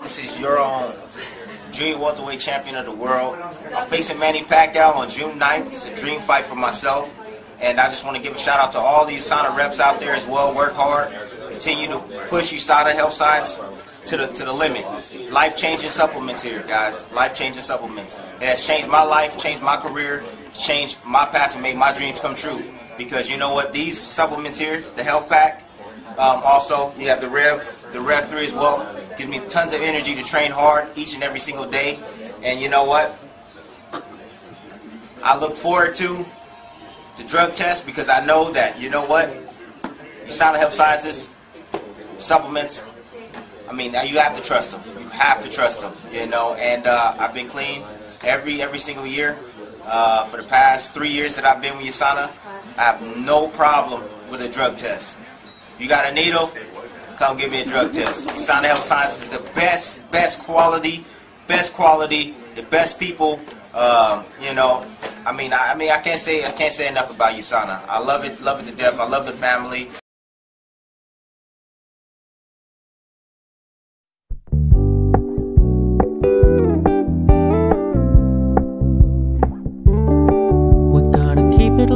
This is your own junior welterweight champion of the world. I'm facing Manny Pacquiao on June 9th. It's a dream fight for myself. And I just want to give a shout out to all the USANA reps out there as well. Work hard. Continue to push USANA Health Science to the to the limit. Life changing supplements here, guys. Life changing supplements. It has changed my life, changed my career, changed my past, and made my dreams come true. Because you know what? These supplements here, the HealthPak, um, also you have the Rev, the Rev 3 as well. Gives me tons of energy to train hard each and every single day. And you know what? I look forward to the drug test because I know that, you know what? USANA Health Sciences, supplements, I mean, you have to trust them. You have to trust them, you know. And uh, I've been clean every every single year. Uh, for the past three years that I've been with USANA, I have no problem with a drug test. You got a needle? Come give me a drug test. USANA Health Sciences is the best, best quality, best quality, the best people. Um, you know, I mean, I, I mean, I can't say I can't say enough about USANA. I love it, love it to death. I love the family.